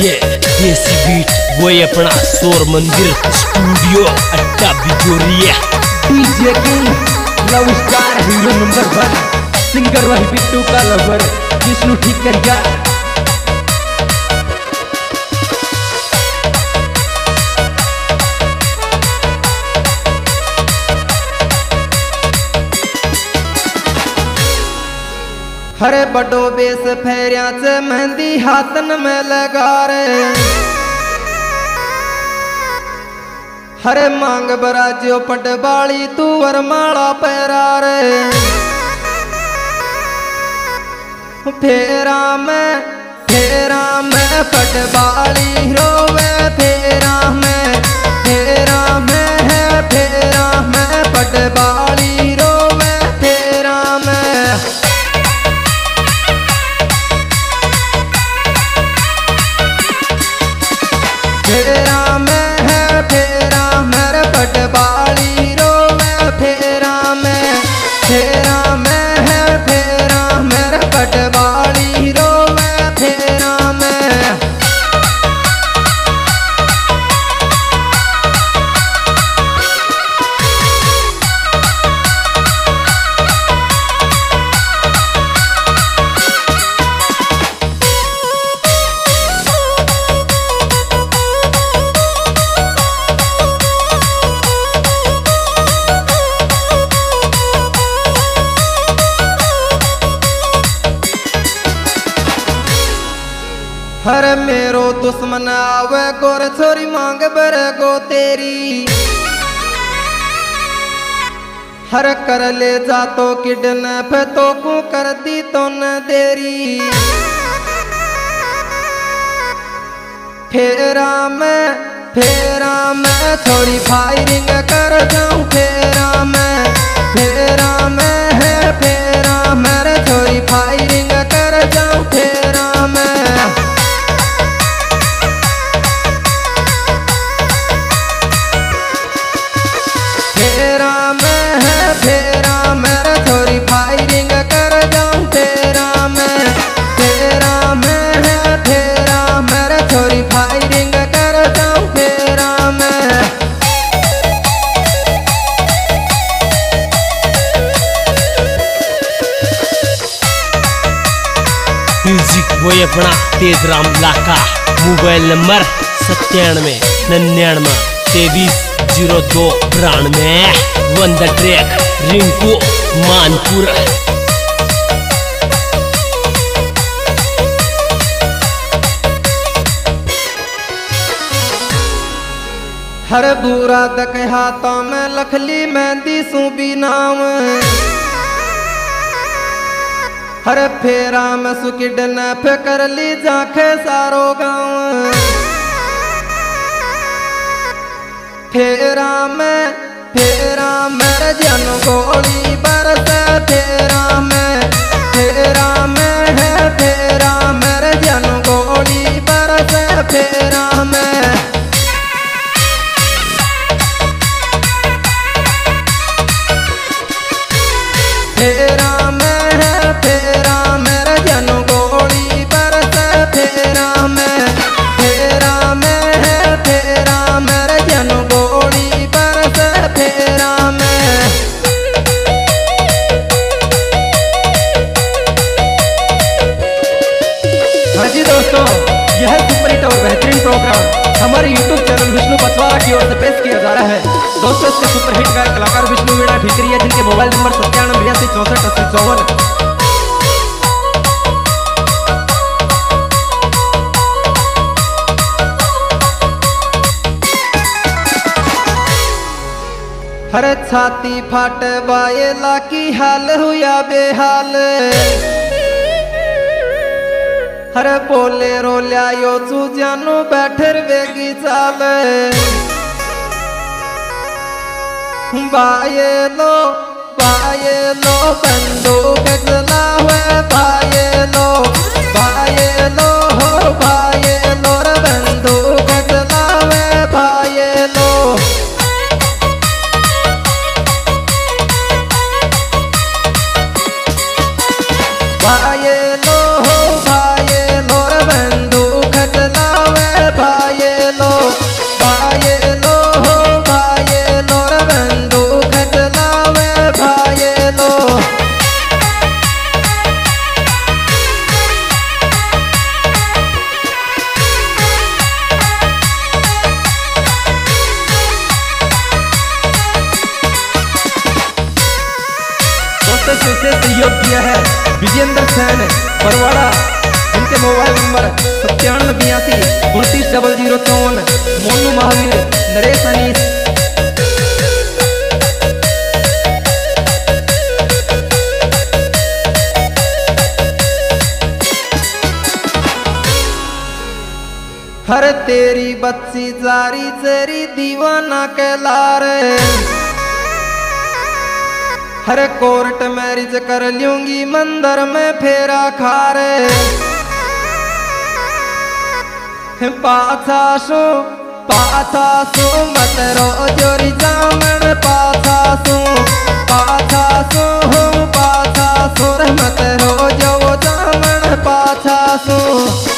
ये देसी बीट, वो ये अपना शोर मंदिर स्टूडियो अड्डा Bijoria DJ king love star hero number one singer वही बिट्टू का लवर विष्णु ठीक कर हरे बड़ो बेस फेरिया च मेहंदी हाथन में लगा रे हरे मांग बराज्यो पट बाली तू वरमाला पैरा रे फेरा में फेरा में पट बाली रोवे, फेरा में फेरा में है, फेरा में पट बाली हर मेरो दुश्मन आवे गोर छोरी मांग बर गो तेरी। हर कर ले जा तो किडनैप तो को कर दी तो न देरी। फेरा में फेरा में थोड़ी फायरिंग कर जाऊँ फेरा। तेज राम लाका, मोबाइल नंबर सत्तानवे, निन्यानवे तेईस ज़ीरो दो बानवे one the track, Rinku, Manpur. हर बुरा दक हाथों में, लखली मेहंदी सूबी नाम हर फेरा में सुकिड न कर ली जाखे सारो गाँव। फेरा में फेरा में जन गोली बरस, फेरा में फेरा में हर छाती फाट बाएला की हाल हुआ बेहाल। हर बोले रोल्या यो चू जानू बैठर वेगी चाल। बाये लो बाये लो बंदूक चला हुए बाये लो बाये लो हो बाये लो रे हुए बाये लो। हुसैन परवाड़ा इनके मोबाइल नंबर सत्तानवे बयासी, उनतीस डबल ज़ीरो चौवन, मोनू महावीर, नरेश अनीस। हर तेरी बच्ची जारी चेरी दीवाना के लारे हर कोर्ट मैरिज कर लूँगी, मंदिर में फेरा खारे। पाछा सो पाछा सो, मत रो जोरी जामन, पाछा सो पाछा सो, हो, पाछा सो, मत रो जो जामन, पाछा सो।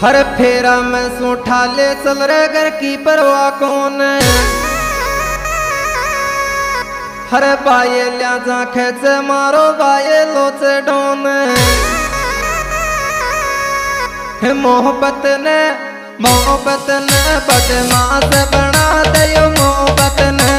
हर फेरा में सूठा ले चल रे घर की परवाह कौन हर बाये लिया जा खेच, मारो बाये लोचे डोन मोहब्बत ने मोहब्बत ने बदमाश बना दयो मोहब्बत ने।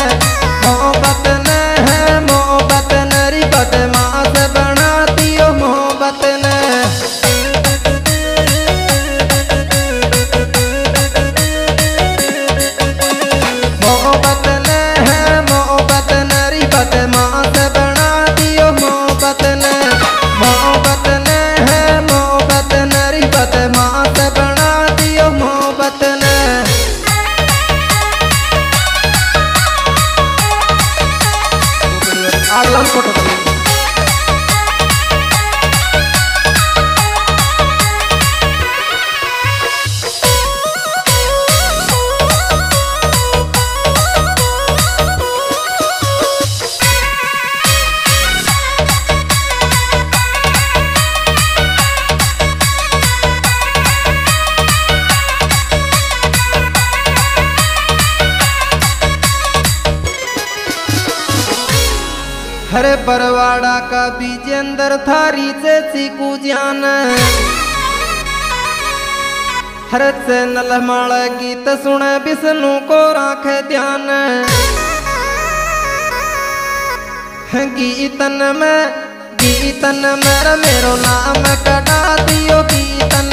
हरे बरवाड़ा का बीजेंद्र थारी से चीकू जान हर से नलमाल गीत सुने विष्णु को राख ध्यान। गीतन में गीतन में मेरो नाम कटा दियो गीतन।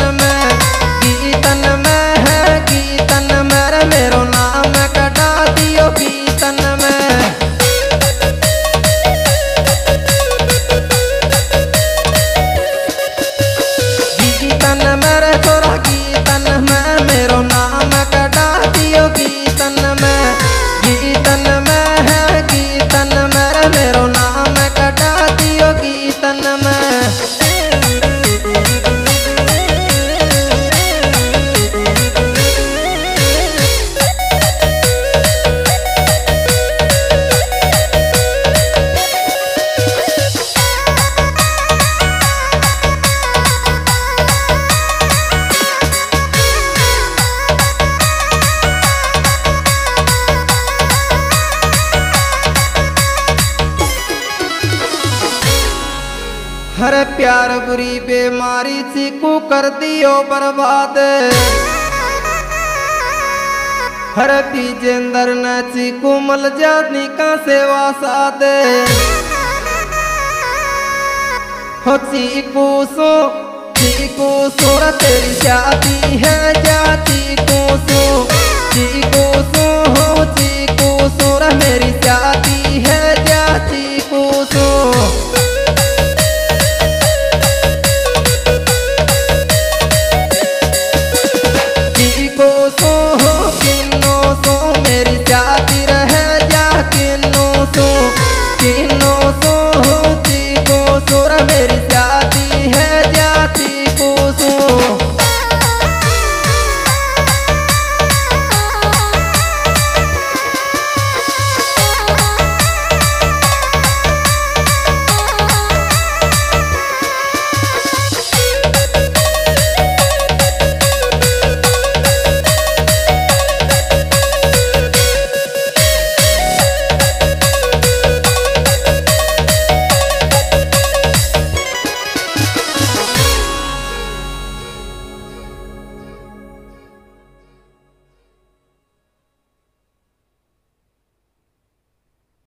बीमारी चीकू कर दियो बर्बाद। हर बीजेंद्र न चीकू मल जानी का सेवा साद हो चीकू सो, चीकू सोर तेरी जाती है जा चीकू सो चीकू सो, हो